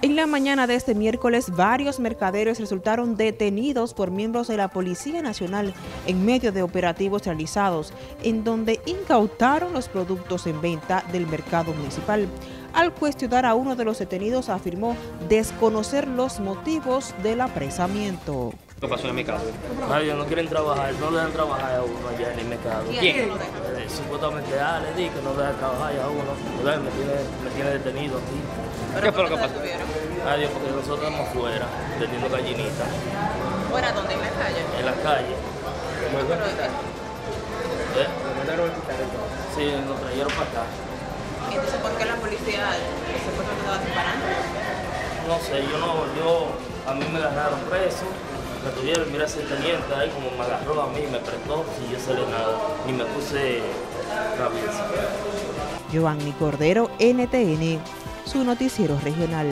En la mañana de este miércoles, varios mercaderes resultaron detenidos por miembros de la Policía Nacional en medio de operativos realizados, en donde incautaron los productos en venta del mercado municipal. Al cuestionar a uno de los detenidos, afirmó desconocer los motivos del apresamiento. ¿Qué pasó en mi casa? Nadie no quieren trabajar, no dejan trabajar a uno allá en el mercado. ¿Quién? Supuestamente, ah, le di que no dejan trabajar a uno. Me tiene, me tiene detenido aquí. ¿Qué fue lo que pasó? Adiós, porque nosotros estamos fuera, vendiendo gallinitas. ¿Fuera dónde? ¿En la calle? En la calle. ¿Eh? Sí, nos trajeron para acá. ¿Y entonces por qué la policía se fue que estaba disparando? No sé, yo no, yo, a mí me agarraron preso. Me tuvieron, mira ese teniente ahí como me agarró a mí, me prestó, y yo salí nada, ni me puse cabeza. Giovanni Cordero, NTN, su noticiero regional.